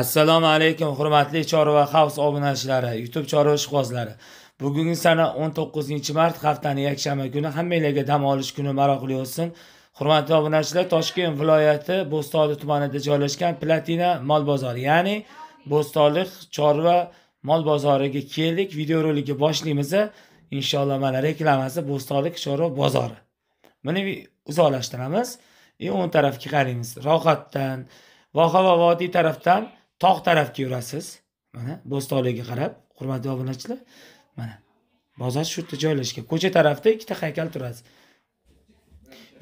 assalomu alaykum hurmatli chorva xavs obunachilari youtube chorva ishqibozlari bugungi sana 19 mart haftani yakshanba kuni. Hammanglarga dam olish kuni maroqli o'tsin. Hurmatli obunachilar toshkent viloyati bo'stonli tumanida joylashgan platina mol bozori ya'ni bo'stonliq chorva mol bozoriga keldik. Videorolikni boshlaymiz. Inshaalloh mana reklamasi bo'stonliq chorva bozori. Buni uzoqlashtiramiz. И o'ng tarafga qaraymiz. Rohatdan voha va vodiy tarafdan tog' tarafga yurasiz. Mana bo'stonliqga qarab hurmatli obunachilar mana bozor shu yerda joylashgan. Ko'cha tarafda ikkita haykal turadi.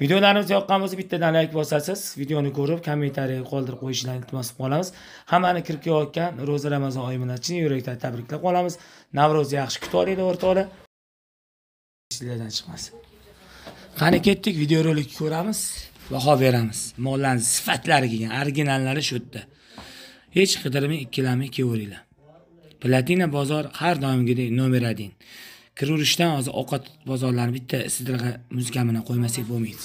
Videolarimiz yoqqan bo'lsa bittadan layk bosasiz. Videoni ko'rib kommentariy qoldirib qo'yishlarini iltimos qilib qolamiz. Hammani kirib kelayotgan ro'za ramazon oyi bilan chin yurakdan tabriklab qolamiz. Navro'zni yaxshi kutib olinglar o'rtoqlar sizlardan chiqmasin qani ketdik videorolik ko'ramiz baho beramiz. Mollarni sifatlari kelgan originallari shu yerda. Hech qidirmay ikkilanmay kelaveringlar platina bozor har doimgidek nomer один kiraverishdan hozir ovqat bozorlarini bitta sidirg'a muzika bilan qo'ymasak bo'lmaydi.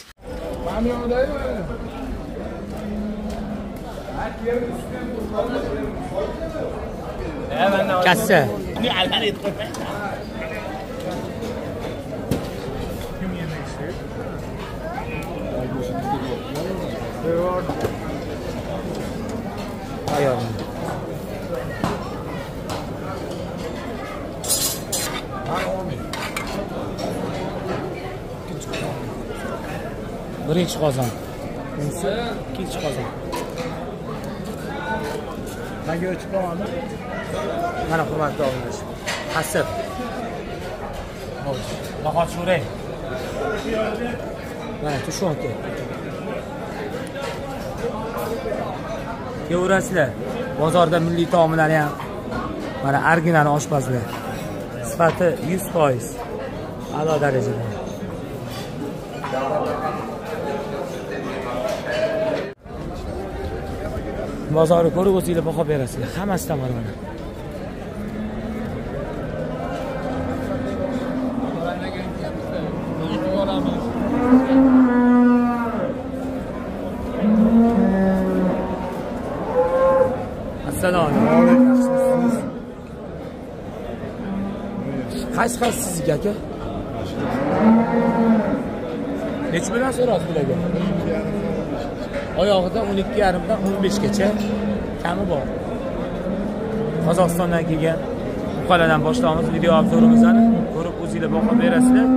Kassa ayol. Birinchi qozon. Ikkinchi qozon. Mana hurmatli obunachi qasib baho so'rang mana tushunki kelaverasizlar bozorda milliy taomlar ham mana original oshpazlar. Sifati yuz foiz a'lo darajada. Bozorni ko'rib o'zinglar baho berasizlar. Hammasidan bor mana assalomu alaykum qaysi qaysi aka nechi bilan so'rasiz bularga oyog'ida o'n ikki yarimdan o'n beshgacha kami bor qozog'istondan kelgan buqaladan boshlaymiz video obzorimizni ko'rib o'zinglar baho berasizlar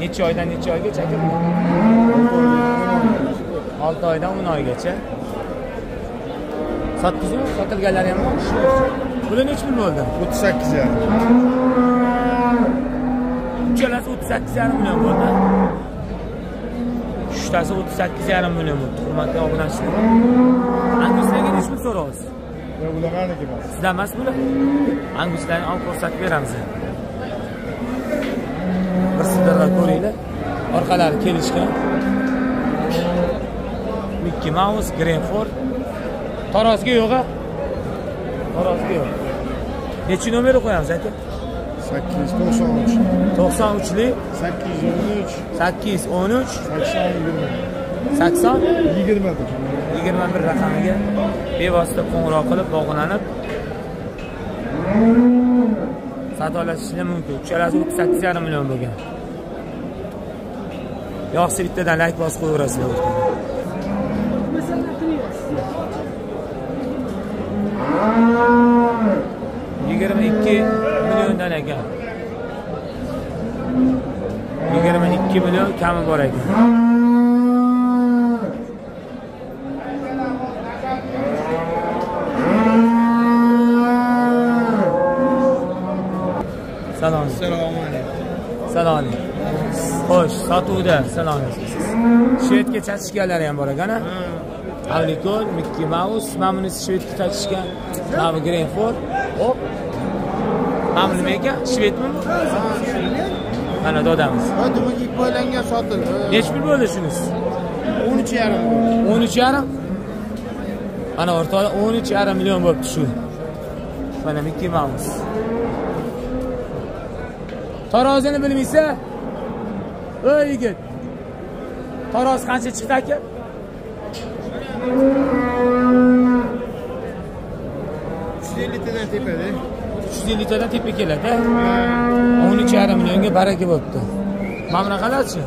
necha oydan necha oygacha aka olti oydan o'n oygacha sotdingizmi sotilganlari ham bor bular nechi pul bo'ldi? o'ttiz sakkiz yarim. Uchalasi o'ttiz sakkiz yarim million bo'ldi. Uchtasi o'ttiz sakkiz yarim million bo'ldi. Hurmatli obunachilar. Anguslarga nechi pul so'rayapsiz yo'q bular maniki emas sizdan emas bular anguslarni olib ko'rsatib beramiz. Bir sidirg'a ko'ringlar. Orqalari kelishgan. Mickey Mouse, Grenford. Tarozga yo'q-a? Tarozga yo'q. Nechi nomeri qo'yamiz aka? sakkiz to'qson uch 93li sakkiz o'n uch 813 sakson yigirma 80 yigirma bir 21 raqamiga bevosita qo'ng'iroq qilib bog'lanib savdolashishingiz mumkin. Uchalasi 38,5 million bo'lgan. Yo'qsa bittadan layk bosib qo'yaverasizlar o'rtaga. Yigirma ikki milliondan ekan. Yigirma ikki million kami bor ekan. Salom. Assalomu alaykum. Salom xo'sh sotuvda. Salom. Shvedga chachishganlari ham bor ekan a Avlikol, Mickey Mouse, mana bunisi shvedga chachishgan navi Grenford hop. Mana nima ekan shvedmi bu? Mana dodamiz nimaga ipaklangan sotildi nechi pul bo'ldi shunisi o'n uch yarim o'n uch yarim mana o'rtoqlar o'n uch yarim million bo'libdi shu mana Mickey Mouse. Tarozini bilmaysan ey yigit taroz qancha chiqdi aka uch yuz elliktadan tepada 350 tadan tepa keladi 13,5 millionga baraka bo'libdi. Mana bunaqalarchi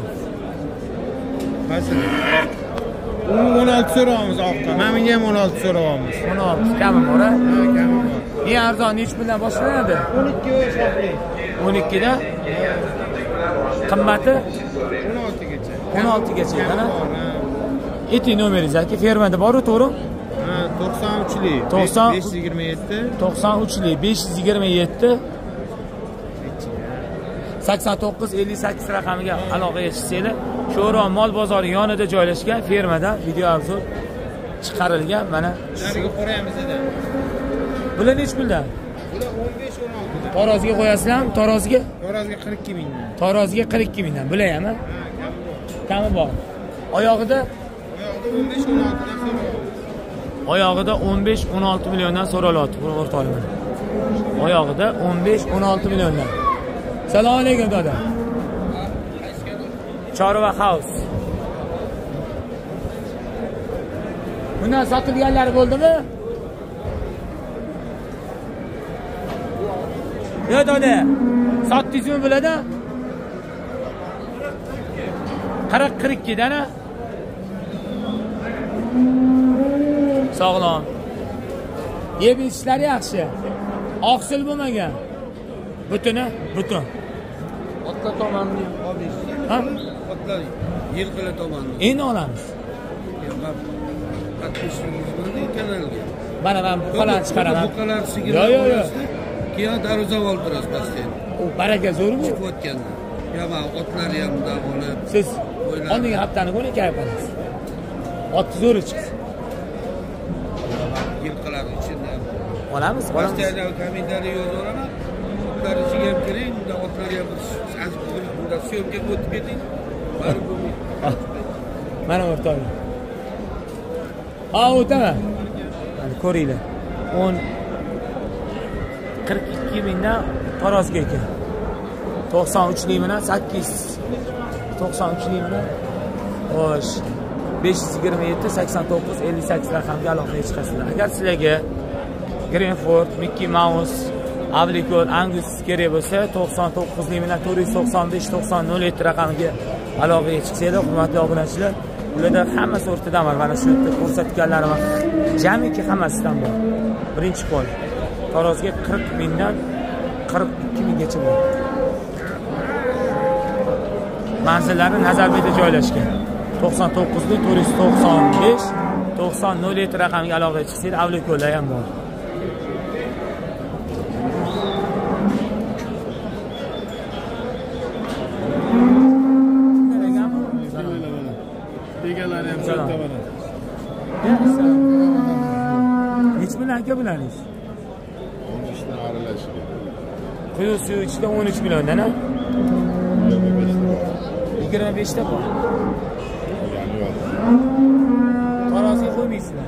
qaysi o'n olti so'rayapmiz oqqa. Mana bunga ham o'n olti so'rayapmiz 16 kami bor a? kami bor eng arzon nechi puldan boshlanadi. o'n ikki 12 dan qimmati? o'n oltigacha 16 gacha Kami ana bor, ha. eting nomeringiz aka fermada boru to'g'ri ha to'qson uchli 90 besh yuz yigirma yetti 93lik 527 89 58 raqamiga aloqaga chiqsanglar sho'ron mol bozori yonida joylashgan fermada video obzor chiqarilgan. Mana nariga qorayamiz edi bular nechi puldan bular o'n besh o'n olti taroziga qo'yasizlarmi? Taroziga xo'rozga qirq ikki mingdan. Taroziga 42 mingdan. Bular ham a? ha kami bor. Oyog'ida o'n besh o'n so'rayapti oyog'ida 15-16 milliondan so'ralyapti buni o'rtoqlar oyog'ida 15-16 milliondan. Assalomu alaykum doda chorva house bundan sotilganlari bo'ldimi? Yo doda sotdingizmi bularda? Qirq qirq ikkidana sog'lom. Yeb ichishlari yaxshi. Oqsil bo'lmagan. Butuni butun. Otlar tomonini ha? Otlar yilqili tomonini endi olamiz. Kanalga. Mana man buqalarni chiqaraman. buqalar Yo, sigirlar yo, yo. orasida keyin darvozab oldirasiz постоянно u baraka zo'rmi chiqib o'tganda. Yo mana otlari ham davolab siz oldingi haftani kuni kayf qilasiz otni zo'ri chiqsin olamiz olamiz постоянно kommentariy yozaverman otlar ichiga ham kiring unda otlar ham unda syomkaga o'tib keting. Baribir bo'lmaydi mana o'rtoqlar. Ha o'taman. Mana ko'ringlar. O'n qirq ikki mingdan tarozga ekan to'qson uchlik bilan sakkiz. To'qson uchlik bilan xo'sh. besh yuz yigirma yetti sakson to'qqiz ellik sakkiz raqamga aloqaga chiqasizlar agar sizlarga grenford mikki maus avlikol angus kerak bo'lsa to'qson to'qqizlik bilan to'rt yuz to'qson besh to'qson nol yetti raqamiga aloqaga chiqsanglar hurmatli obunachilar. Ularda hammasi o'rtadan bor mana shu yerda ko'rsatganlarim jamiki hammasidan bor. Birinchi qo'l tarozga qirq mingdan qirq ikki minggacha bor manzillari nazarbekda joylashgan. To'qson to'qqizlik to'rt yuz to'qson besh to'qson nol yetti raqamiga aloqaga chiqsanglar avlikollar ham bor. erkebiler iş. Onun işte ağırlaşıyor. Kuyu suyu içinde 13 milyon ne ne? 25'te bu. Yanıyor. Taroziga qo'ymaysizlar.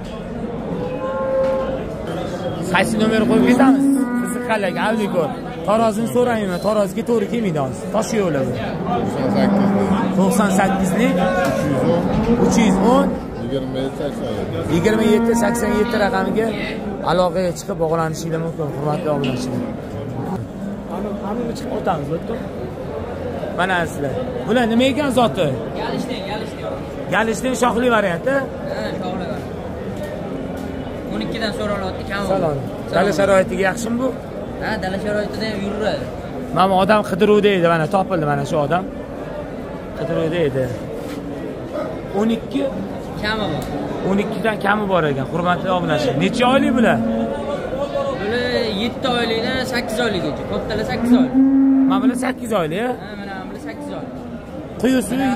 Qaysi nomer qo'yib ketamiz? Qiziqqanlarga avlikor. Tarozini so'rayman, taroziga to'g'ri kelmaydi hozir. Tosh yo'li bu. 98 lik 310 310 yigirma yetti sakson yigirma yetti sakson yetti raqamiga aloqaga chiqib bog'lanishinglar mumkin hurmatli obunachilar. O'tamiz mana sizlar. Bular nima ekan zoti? Galishtin, galishtin. galishtin shoxli varianti. Ha, sho'g'li bor. 12 dan so'ralyapti, kam. salom. dala sharoitiga yaxshimi bu? Ha, dala sharoitida ham yuradi. mana bu odam qidiruvda edi mana topildi mana shu odam. Qidiruvda edi o'n ikki Kami bor. o'n ikkidan kami bor ekan hurmatli obunachilar necha oylik bular Bular 7 oylikdan 8 oylikgacha. Kattalar 8 oylik. mana bular sakkiz oylik a? Ha, mana bular 8 oylik. quyi suvi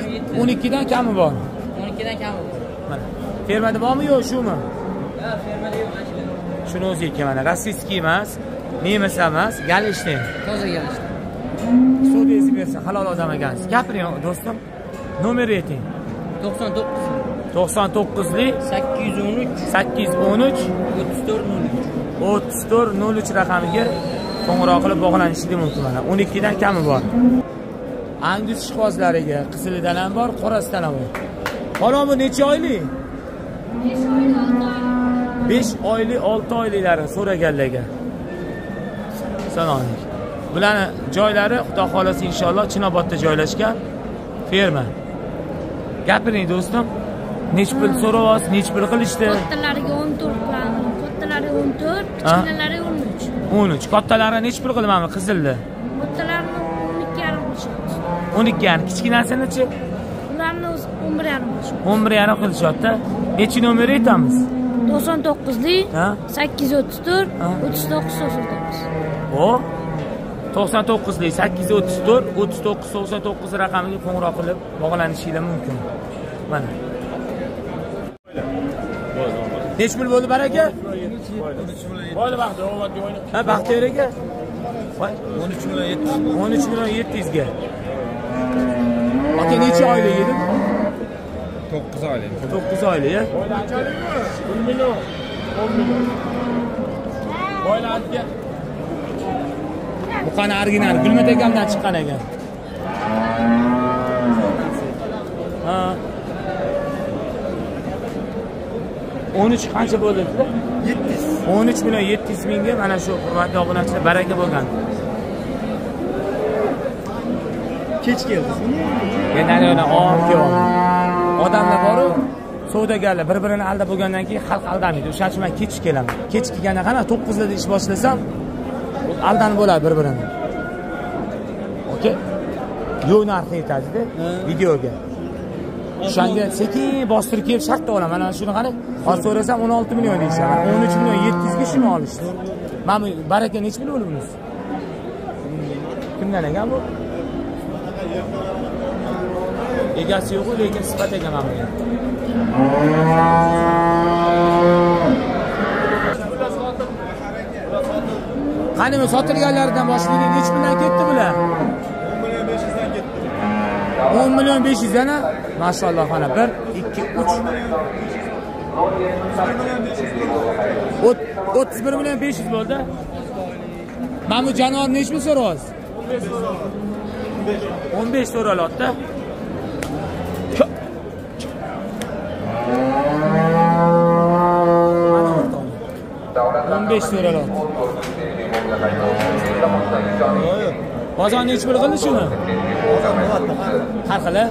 o'n ikkidan kami bor 12 dan kami bor. mana fermada bormi yo'q shumi Ha, fermada yo'q, shuni o'zi ekan mana rossiyskiy emas nemis emas galishtin Toza galishtin. sodingizni bersa halol odam ekansiz gapiring do'stim nomer ayting 99 to'qson to'qqizlik 813 sakkiz o'n uch. 3403. o'ttiz to'rt nol uch raqamiga qo'ng'iroq qilib bog'lanishingiz mumkin mana. O'n ikkidan kami bor? Angus ishqibozlariga qizilidan ham bor qorasidan ham bor. Bu necha oylik besh oylik olti oyliklari so'raganlarga. Sanoqlik bularni joylari xudo xohlasa inshaalloh chinobodda joylashgan ferma. Gapiring do'stim nech pul so'rayapsiz nech pul qilishdi? Kattalariga o'n to'rt kattalari o'n to'rt kichkinalari o'n uch. o'n uch. Kattalari nech pul qilamanmi qizilni? Kattalarini o'n ikki yarim qilishyapti o'n ikki yarim. Kichkinasinichi? Ularni o'n bir yarim o'n bir yarim nechi nomer aytamiz to'qson to'qqizlik sakkiz o'ttiz to'rt o'ttiz to'qqiz to'qson to'qqiz. O? To'qson to'qqizlik sakkiz o'ttiz to'rt o'ttiz to'qqiz to'qson to'qqiz raqamiga qo'ng'iroq qilib bog'lanishinglar mumkin. Mana nechi pul bo'ldi baraka. Bo'ldi ha baxtiyor aka o'n uch million yetti o'n uch million yetti yuzga aka necha oylik edi to'qqiz oylik to'qqiz oylik a bu qani original? Gulmat akamdan chiqqan ekan. Ha o'n uch qancha bo'ldi? Yetti yuz o'n uch million yetti yuz mingga mana shu hurmatli obunachilar baraka bo'lgan. Kech keldingiz endi olib odamlar boru savdogarlar bir birini aldab bo'lgandan keyin xalq aldamaydi o'shaning uchun man kech kelaman. Kech kelganda qana to'qqizlarda ish boshlasam aldanib bo'ladi bir birini okey yo'q narxni aytadida videoga o'shanga sekin bostirib kelib shartta olaman mana shuni qani hozir so'rasam o'n olti million deyishyapti o'n uch million yetti yuzga shuni olishdi. Mana bu baraka nechi bo'ldi bunisi kimdan ekan bu? Egasi yo'qu lekin sifat ekan mana bu qani bu sotilganlaridan boshlaylik nechi puldan ketdi bular? o'n million besh yuz yana mashaalloh mana bir ikki uch o'ttiz bir million besh yuz bo'ldi mana bu jonivor nechi pul so'rayapsiz o'n besh so'ralyapti Mana o'n besh so'ralyapti bozor nechi pul qildi shuni har xili.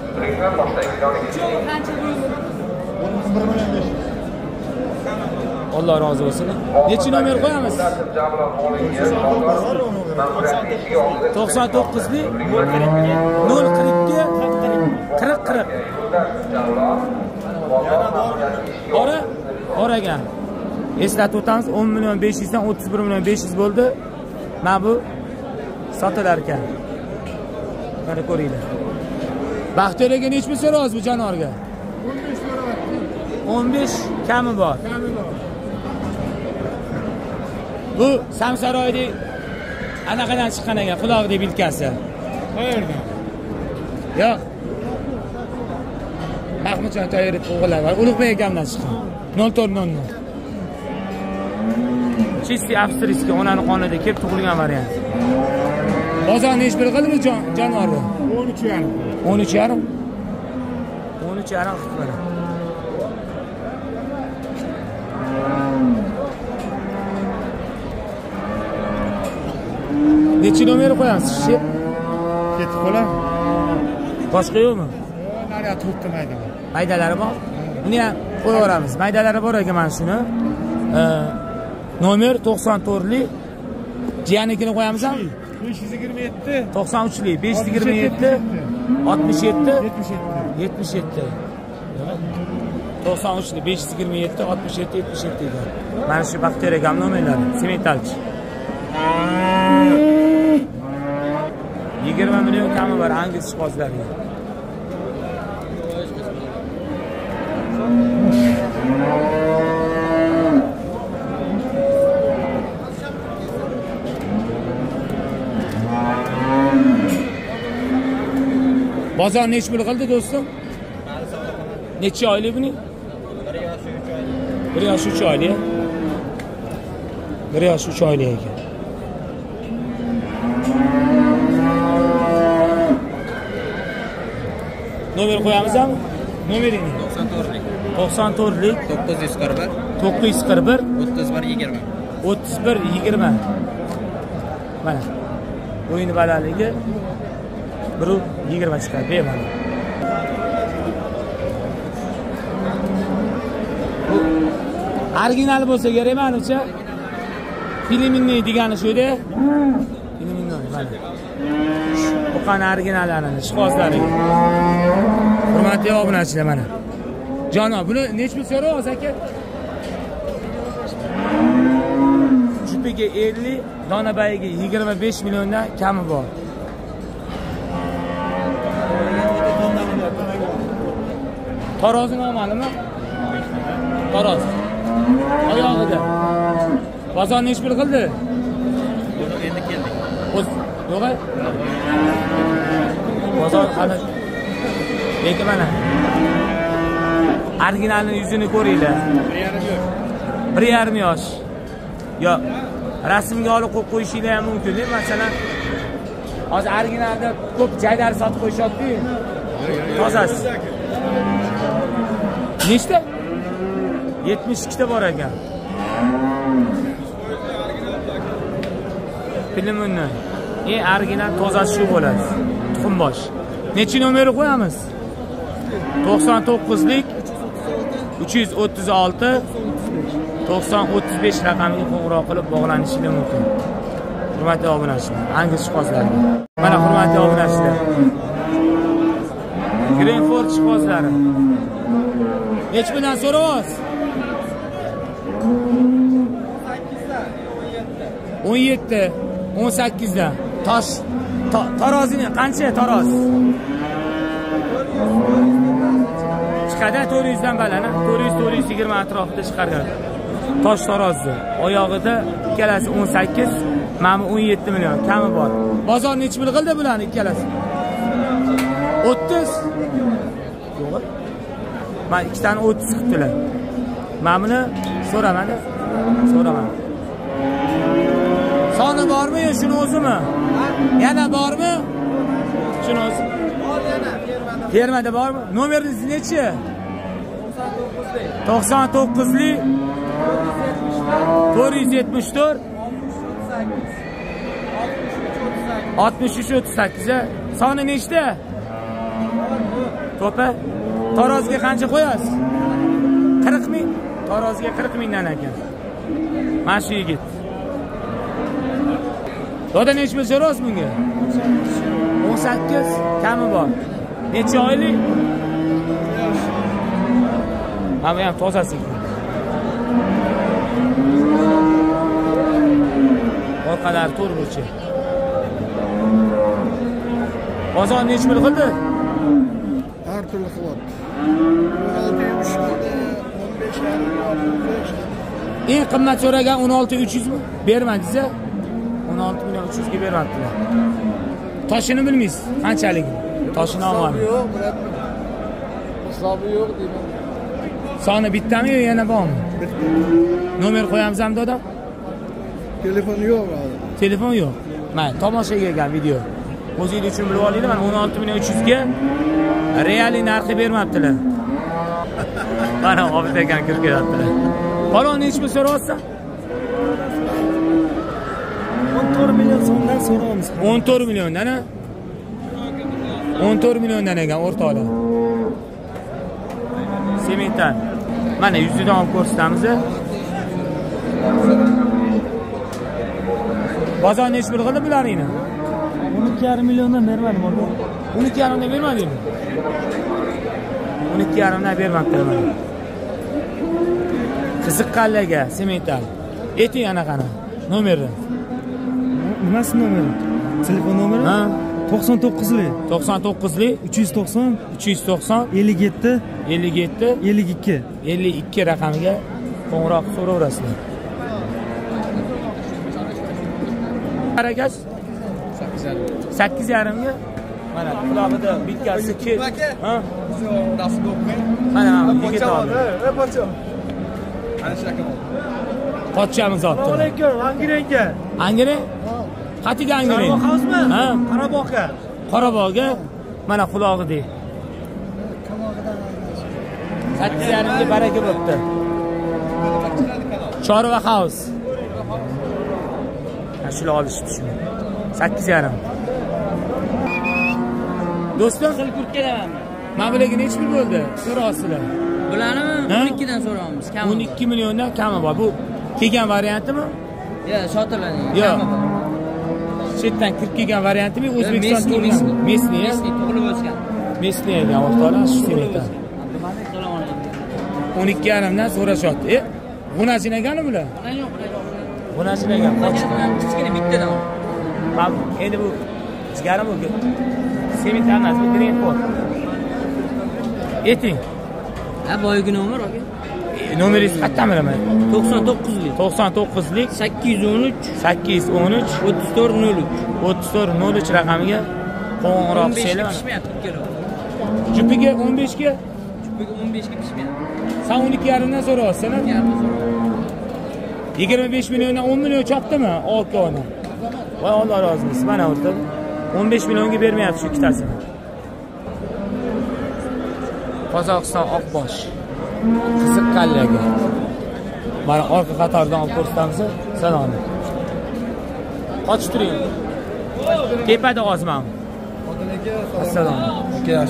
Alloh rozi bo'lsin. Nechi nomer qo'yamiz? To'qson to'qqizli nol qirq ikki qirq qirq. Bora bor ekan eslatib o'tamiz o'n million besh yuzdan o'ttiz bir million besh yuz bo'ldi. Mana bu sotilar ekan mana ko'ringlar. Baxtiyor aka nechi pul so'rayapsiz bu jonivorga o'n besh kami bor. Bu samsaroydek anaqadan chiqqan ekan qulog'idek bilkasi qayerdan yo'q. Mahmudjon toyirov o'g'illari bor. Ulug'bek akamdan chiqqan. Nol to'rt nol nol чистый австрийский onani qonida kelib tug'ilgan variant bozor nechi bir qildi bu jon- jonivorni o'n uch yarim. O'n uch yarim? O'n uch yarim qilib mana nechi nomer qo'yamiz shep ketib qolar boshqa yo'qmi? Naryoq to'rtta mayda bor maydalari bor. Uni ham qo'yib yuboramiz maydalari bor ekan mana shuni. Nomer to'qson to'rtlik jiyanikini qo'yamizmi besh yuz yigirma yetti. To'qson uchlik besh yuz yigirma yetti. oltmish yetti. yetmish yetti yetmish yetti to'qson uchlik besh yuz yigirma yetti oltmish yetti yetmish yetti ekan mana shu baxtiyor akam nomerlari sementalchi yigirma million kami bor angliz ishqibozlariga bozor nechi pul qildi do'stim? Necha oylik buning bir yosh uch oylik. Bir yosh uch oylik ekan. Nomer qo'yamizmi nomeringiz? To'qson to'rtlik. To'qson to'rtlik. To'qqiz yuz qirq bir. To'qqiz yuz qirq bir. o'ttiz bir yigirma. o'ttiz bir yigirma. Mana. O'yin balandligi bir yigirma chiqadi bemalol Bu original bo'lsa kerak manimcha Filmining degani shuda filmni mana bu qani originallarini shihozlariga hurmatli obunachilar mana. Janob buni nechi pul so'rayapsiz aka? Jupiga 50, donabayiga 25 milliondan kami bor. Tarozi noma'lumi? Taroz. Oyog'ida. Bozor nechi pul qildi? endi keldik O'z yo'q. Bozor hali lekin mana originalni yuzini ko'ringlar. bir yarim yosh yo rasmga olib qo'yib qo'yishinglar ham mumkin masalan hozir originalda ko'p jaydar sotib qo'yishyaptiku tozasi nechta? Yetmish ikkita bor ekan filmini eng original tozasi shu bo'ladi. Tuxumbosh nechi nomeri qo'yamiz? To'qson to'qqizlik uch yuz o'ttiz olti. To'qson o'ttiz besh raqamiga qo'ng'iroq qilib bog'lanishingiz mumkin. Hurmatli obunachilar angliz jihozlariga mana hurmatli obunachilar. Grenford shifozlari. Nechi puldan so'rayapsiz o'n yetti o'n sakkizdan tosh to- tarozini qancha taroz chiqadi to'rt yuzdan baland to'rt yuz to'rt yuz yigirma atrofida chiqargan tosh tarozi oyog'ida ikkalasi o'n sakkiz mana bu o'n yetti million kami bor bozor nechi pul qildi bularni ikkalasi o'ttiz yo'q man ikkitani o'ttiz qilibdilar mana buni so'ramanda so'raman. Soni bormi yo shuni o'zimi? Yana bormi? Shuni o'zi termada bormi? Nomeringiz nechi? To'qson to'qqizlik. To'rt yuz yetmish to'rt. Oltmish uch o'ttiz sakkiz. E? Soni nechta to'pa taroziga qancha qo'yasiz? Qirq ming. Taroziga qirq mingdan ekan mana shu yigit. Doda nechi bo'lsa bunga. O'n sakkiz. Kami bor. Necha oylik? Mana bu ham tozasi orqalari to'rt burchi. Bozor nechi pul qildi? Har turli qilyapti eng qimmat so'ragan o'n olti uch yuzmi bermadingiz a o'n olti million uch yuzga bermabdilar toshini bilmaysiz qanchalik? Toshi noma'lum yo'q biladimi? Hisobi yo'q deyman soni bittami yo yana bormi? Nomer qo'yamizmi doda telefon yo'q hozir telefon yo'q. Mana tomoshaga kelgan video o'zingiz uchun bilib olinglar mana o'n olti million uch yuzga realiy narxi bermabdilar. Mana obid akam kirib kelyaptilar palon nechi pul so'rayapsan o'n to'rt million so'mdan so'raymiz. O'n to'rt milliondan a o'n to'rt milliondan ekan o'rtoqlar. Sementan mana yuzidan olib ko'rsatamiz bozor nechi pul qildi bularingni o'n ikki yarim milliondan bermadim aka o'n ikki yarimdan bermadingmi o'n ikki yarimdan bermabdilar mana qiziqqanlarga sementan ayting anaqani. Nomerni nimasi nomeri? Telefon nomeri? Ha? To'qson to'qqizlik. To'qson to'qqizlik. Uch yuz to'qson uch yuz to'qson ellik yetti. Ellik yetti. Ellik ikki. Ellik ikki raqamiga qo'ng'iroq qilib so'raverasizlar. Harakat sakkiz yarimga? Mana qulog'ida bitkasi kel ha? Mana mana yigit oldi. pochchamiz olibdi alaykum. Angirenka angren? Qatiga angren? Qarabog'mi? ha? Qarabog'ga? Qorabog'ga mana qulog'idek sakkiz yarimga baraka bo'pti chorva house. Ha, shular olishibdi shuni sakkiz yarim. Do'stim qizil kurtkadaman mana bularga nechi pul bo'ldi. So'rayapsizlar bularni Ha? 12 dan so'rayapmiz kami o'n ikki milliondan kami bor? Bu kelgan variantimi? Yo sotiladi Yo. chetdan kirib kelgan variantimi? O'zbekiston to'g'ri Mesni. mesni tug'ilib o'sgan mesni ekan o'rtoqlar shu semetdan o'n ikki yarimdan so'rashyapti e g'unachin ekanu bular? Bular yo'q, bular yo'q. ekan Qancha bilan kichkina bittadan. Bak endi bu sigara bu sement emas bu green pot eting Ha, boyagi nomer aka. Nomeringiz qayerdan bilaman 99 lik. to'qson to'qqizlik 813 sakkiz o'n uch 3403. o'ttiz to'rt nol uch raqamiga qo'ng'iroq 15 ga qilinglar pishmayapti ikkala. jupiga o'n beshga 15 ga pishmayapti. san o'n ikki yarimdan so'rayapsan yigirma besh milliondan o'n million chopdimi okoni voy alloh rozi bo'lsin mana o'rtada o'n besh millionga bermayapti shu ikkitasini qozog'iston oqbosh qiziq kallaga mana orqa qatordan olib ko'rsatamiz salom qochib turing tepada ozman assalom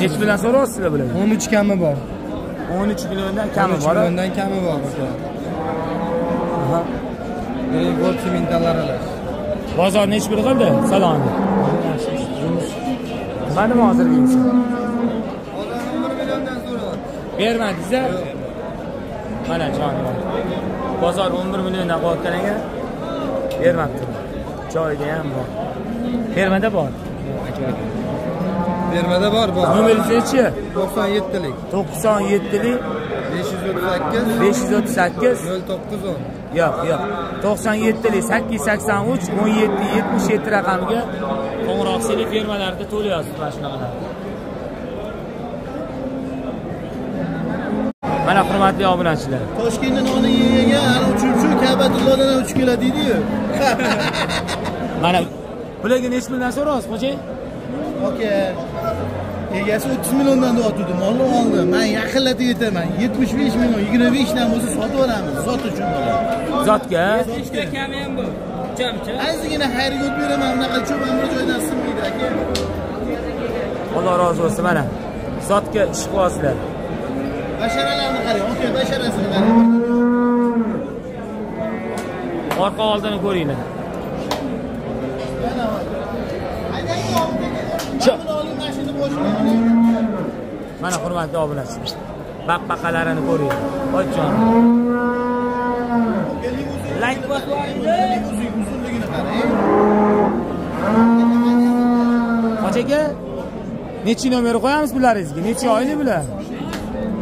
nechi bilan so'rayapsizlar bularni o'n uch kami bor o'n uch milliondan kami bor a? milliondan kami bor aka Aha. Greenwood semental aralash bozor nechi pul qildi. Salom. Nimanimi hozirgisi bermadingiz-a? mana jonivor bozor 11 milliondan qilayotgan ekan bermabdi joyida ham bor. Fermada bor. Bermada bor bor. Nomeringiz-chi to'qson yettilik 97lik besh yuz o'ttiz sakkiz. 538 nol to'qqiz o'n yo'q yo'q. 97lik 883 17 77 raqamiga qo'ng'iroq qilsanglar fermalarda to'layapsiz mana shunaqalar mana hurmatli obunachilar. Toshkentda nonni yegan ana uchuvchi kabatullodan uchib keladi deydiyu. Mana bularga nechi puldan so'rayapsiz xo'jayin aka egasi o'ttiz milliondan deyotgandi molni oldi man yaqinlatib aytaman yetmish besh million yigirma beshdan bo'lsa sotib yuboramiz zot uchun zotga? Ikkita kami ham bor. Jamcha. ozgina xayrga o't beraman unaqa cho'pan bir joydan sinmaydi aka. Alloh rozi bo'lsin mana. Zotga ish qilyapsizlar basharalarni qarang aka basharasini qarang. Orqa oldini ko'ringlar mana hurmatli baqqaqalarini ko'ringlar hoyjon layk bosib yuboringlar uzunligini qarang hoji aka nechi nomer qo'yamiz bularangizga necha oyli bular?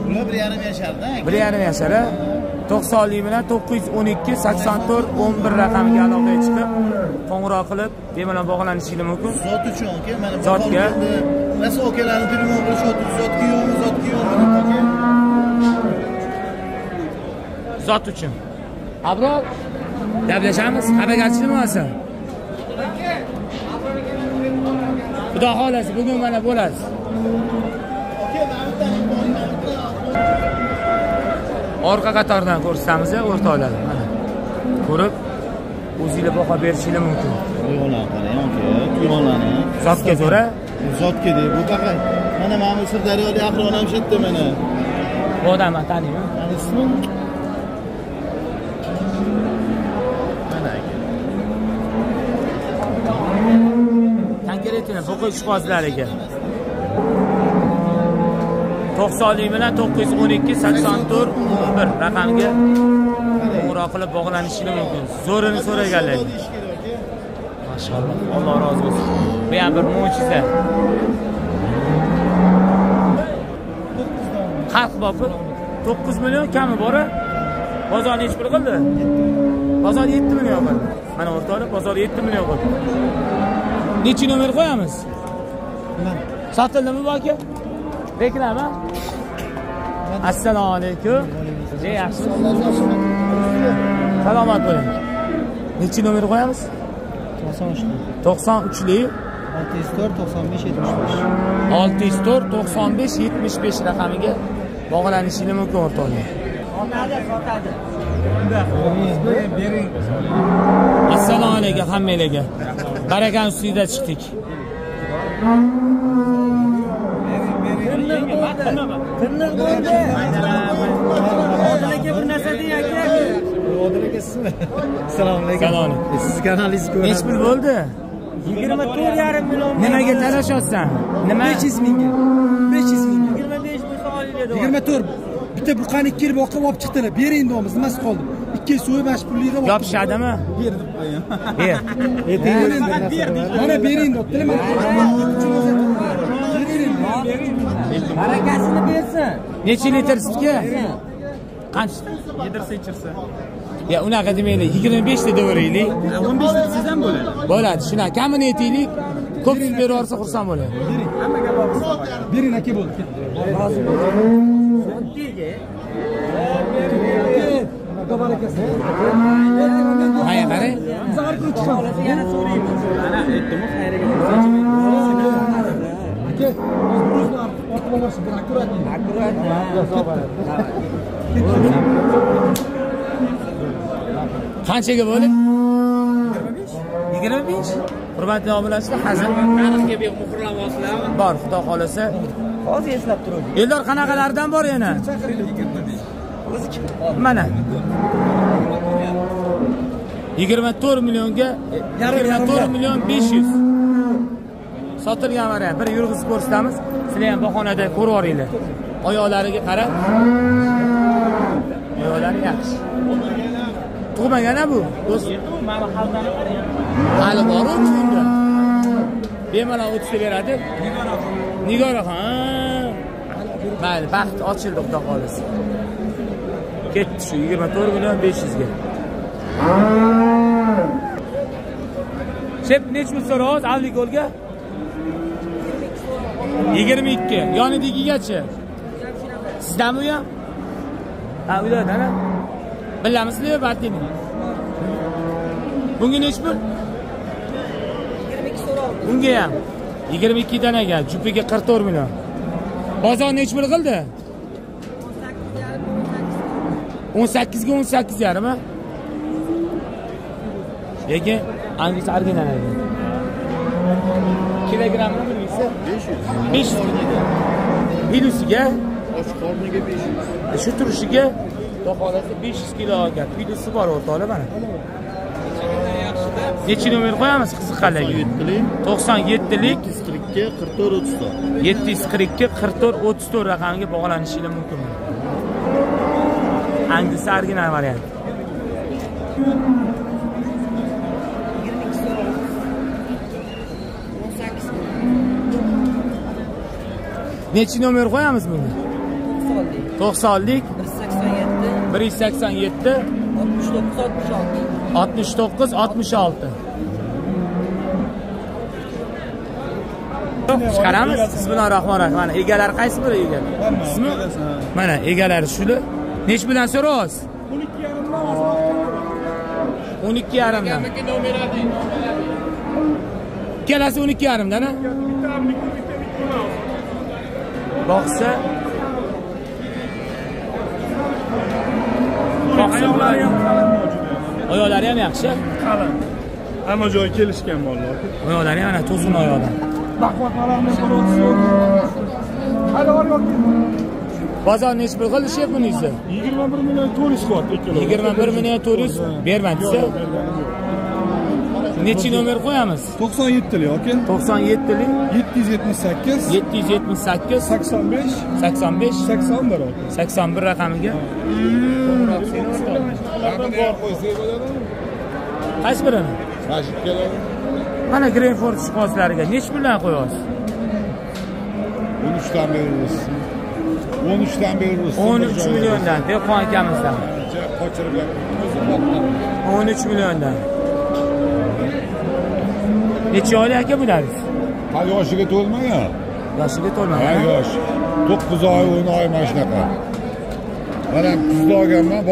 Bular bir yarim yasharda. Bir yarim yashar a to'qsonlik bilan to'qqiz yuz o'n ikki sakson to'rt o'n bir raqamiga aloqaga chiqib qo'ng'iroq qilib bemalol bog'lanishingiz mumkin. Zot uchun aka mana Zotga? rosa akalarni telefon qilishyapti zotga yo'qmi zotga yo'qmi aka zot uchun. Abror gaplashamiz. Xabargarchilikmi bo'lmasa xudo xohlasa bugun mana bo'lasiz. Orqa qatordan ko'rsatamiz o'rtoqlar mana. Ko'rib o'zinglar baho berishingiz mumkin. Tuyonlarni qarang aka tuyonlarni zotga zo'ra zotga deb bu faqat mana mana bu sirdaryolik aqronam shu yerda mana. Bu odamni man taniyman aka. Konкретно bo'qa ishqibozlariga to'qsonlik bilan to'qqiz yuz o'n ikki sakson to'rt o'n bir raqamga qo'ng'iroq qilib bog'lanishingiz mumkin. Zo'rini so'raganlarga mashaalloh alloh rozi bo'lsin. Bu ham bir mo'jiza. Xalq bopi to'qqiz million kami bor bozor nechi pul qildi? Bozor yetti million qildi. Mana o'rtoqlar bozor yetti million qildi. Nechi nomer qo'yamiz? Sotildimi bu aka reklama. Assalomu alaykum. Yaxshi salomat bo'ling nechi nomer qo'yamiz to'qson uch to'qson uchlik olti yuz to'rt to'qson besh yetmish besh olti yuz to'rt to'qson besh yetmish besh raqamiga bog'lanishinglar mumkin o'rtoqlar assalomu alaykum hammanglarga barakani ustida chiqdik odil aka bir narsa deng aka odil aka sizmi? Assalomu alaykum. Salom. Siz kanalingizni ko'raman nechi pul bo'ldi. Yigirma to'rt yarim million nimaga talashyapsan nima? Besh yuz mingga. Besh yuz mingga. Yigirma besh bo'lsa olinglar yigirma to'rt. Bitta buqani ikki yil boqib olib chiqdilar. Bering deyapmiz nimasi qoldi ikki so'yib mana shu yig'ib yopishadimi? Berdim ber. Mana bering deyaptilar mana barakasini bersin. Necha litr sutga? Qancha yedirsa ichirsa ya unaqa demanglar yigirma beshta deyaveraylik o'n beshta siz ham bo'ladi bo'ladi shunaqa kamini aytaylik ko'p sut berib yuborsa xursand bo'ladi bering aka bo'ldi manga qarang qanchaga bo'lib yigirma besh? Hurmatli obunachilar hazil. Tarixga bek muhrlamoqchilarmi bor xudo xohlasa hozir eslab turdim eldor qanaqalardan bor yana? Mana. Yigirma to'rt millionga yigirma to'rt million besh yuz. Sotilgan variant bir yurg'izib ko'rsatamiz sizlar ham bahonada ko'rib yuboringlar. Oyoqlariga qarab oyoqlari yaxshi tug'magan bu. Do'st. Hali boru unda bemalol o'tishga beradi nigoraxon mayli baxt ochildi xudo xohlasa. Ketdi shu yigirma to'rt million besh yuzga. Shep nechi pul so'rayapsiz avligo'lga yigirma ikki. Yonidagigachi sizdanmi u ham ha uydadan bilamizlar batini bunga nechi pul? Bunga ham. Yigirma ikkidan ekan jupiga qirq to'rt million. Bozor nechi pul qildi? O'n sakkizga o'n sakkiz yarim lekin anglisi original ekan kilogrammini bilmaysiz besh yuz. Besh yuz. Pilusiga och qorniga besh yuz. Shu turishiga besh yuz kilo olgan. Pilusi bor o'rtoqlar mana. Nechi nomer qo'yamiz qiziqqanlarga yettilik to'qson yettilik yetti yuz qirq ikki qirq to'rt o'ttiz to'rt. Yetti yuz qirq ikki qirq to'rt o'ttiz to'rt raqamiga bog'lanishinglar mumkin. Anglisi original variant? Nechi nomer qo'yamiz bunga to'qsonlik bir yuz sakson yetti oltmish to'qqiz oltmish olti chiqaramiz bismillahi rohmanir rohim mana egalari qaysi biri egar sizmi mana egalari shular nechi bilan so'rayapsiz o'n ikki yarimdan ikkalasi o'n ikki yarimdan a boqsa boqsa bo'ladi oyoqlari ham yaxshi. Qalin. Hamma joyi kelishgan mollar oyoqlari ham mana to'zg'in oyoqlar bozor nechi pul qildi shef buningizni yigirma bir million to'rt yuz qilyapti ikkalovi yigirma bir million to'rt yuz berma desa nechi nomer qo'yamiz? To'qson yettili aka to'qson yettilik yetti yuz yetmish sakkiz. Yetti yuz yetmish sakkiz. Sakson besh. Sakson besh. Sakson bir aka sakson bir raqamiga qaysi birini? Mana grenford shikoslariga nechi puldan qo'yasiz? O'n uchdan beramiz o'n uchdan beramiz o'n uch milliondan. Dehqon akamizdan qochirib o'n uch milliondan. Necha oylik aka bularimiz hali yoshiga to'lmagan. Yoshiga ha? To'lmagan yosh. To'qqiz oy o'n oy mana shunaqa man ham kuzda olganman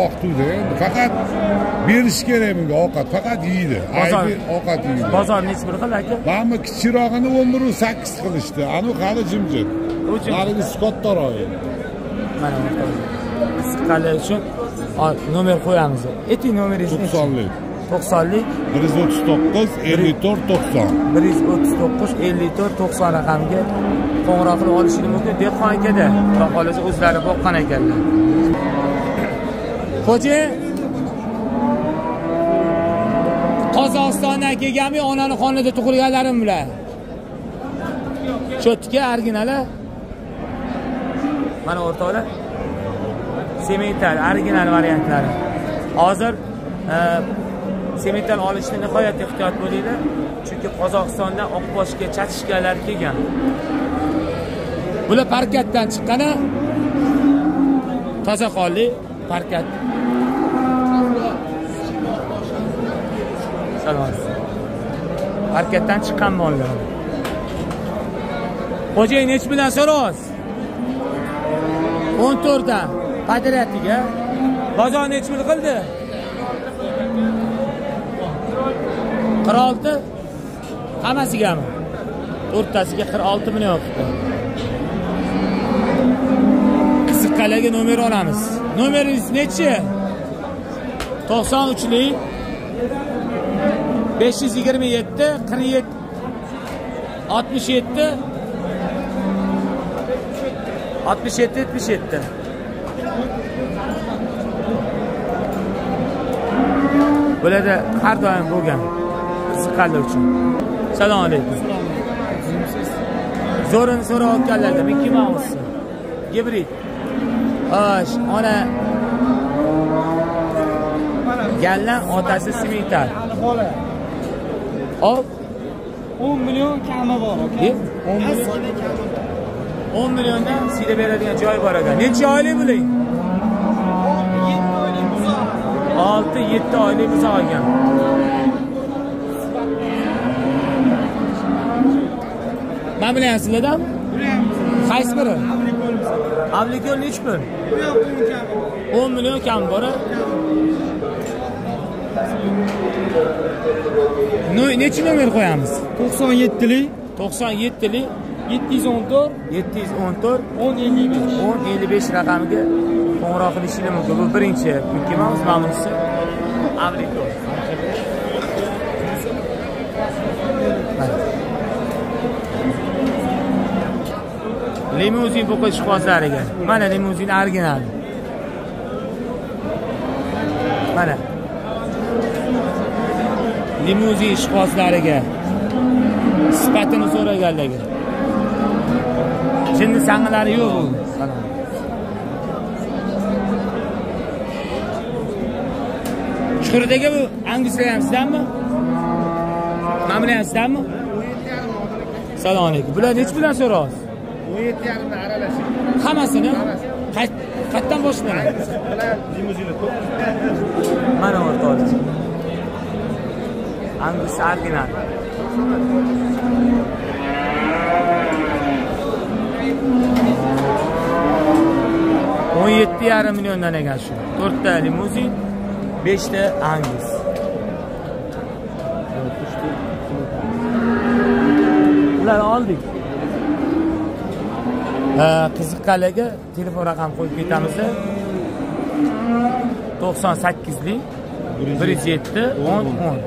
endi. Faqat berish kerak bunga ovqat. Faqat yeydi. Aybi ovqat yeydi. Bozor nechi pul qildi aka mana bu kichikrog'ini o'n bir sakkiz qilishdi anavi hali jimjit. U jim- haligi kattaroq mana o'rtoqlar qiziqqanlar uchun nomer qo'yamiz. Ayting nomeringizni to'qsonlik. To'qsonlik. Bir yuz o'ttiz to'qqiz ellik to'rt to'qson. bir yuz o'ttiz to'qqiz ellik to'rt to'qson raqamiga qo'ng'iroq qilib olishingiz mumkin. Dehqon akada. Xudo xohlasa o'zlari boqqan ekanlar xo'jayin qozog'istondan kelganmi onani qonida tug'ilganlarim bular. Cho'tka originali. Mana o'rtoqlar semental original variantlari. Hozir e, semental olishda nihoyat ehtiyot bo'linglar. Chunki qozog'istondan oqboshga chatishganlar kelgan. Bular parkatdan chiqqan toza qonli parkat salom. Parkatdan chiqqan mollar. Xo'jayin nechi bilan so'rayapsiz o'n to'rtdan patriotiga bozor nechi pul qildi. Qirq olti hammasigami to'rttasiga qirq olti million qildi. Qiziqqanlarga nomer olamiz nomeringiz nechi to'qson uchlik besh yuz yigirma yetti qirq yetti oltmish yetti oltmish yetti yetmish yetti bularda har doim bo'lgan qiziqqanlar uchun salom alaykum zo'rini xo'sh ona. Gallan otasi simitar. Hop 10 million kami bor aka. E? 10 million. 10 milliondan siyda beradigan joy bor ekan necha oylik bular 6 7 oylik buzoq ekan mana bilan sizlardan qaysi biri avlikon nechi pul 10 million kam bor a? No- nechi nomer qo'yamiz 97lik 97lik 714 714 1055. 1055 raqamiga qo'ng'iroq qilishingiz mumkin bu birinchi Mickey Mouse mamnunchisi limuzin bu ishqibozlariga mana limuzin original. Mana. Limuzin ishqibozlariga sifatini so'raganlarga. Jinni sang'ilari yo'q bu chuqurdagi bu anguslar ham sizdanmi? Mana bular ham sizdanmi? Assalomu alaykum. Bular nechi bilan so'rayapsiz o'n yetti yarimda hammasini? Qay- qayerdan boshlanadi limuzini mana o'rtoqlar angus original o'n yetti yarim milliondan ekan shu. To'rtta limuzin beshta angus. Ularni oldik qiziqqanlarga telefon raqam qo'yib ketamiz to'qson sakkizlik bir yuz yetti o'n o'n.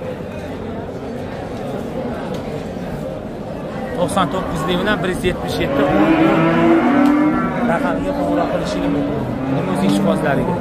To'qson to'qqizlik bilan bir yuz yetmish yetti o'n o'n. Raqamiga qo'ng'iroq qilishingiz mumkin. Limuzin ishqibozlariga.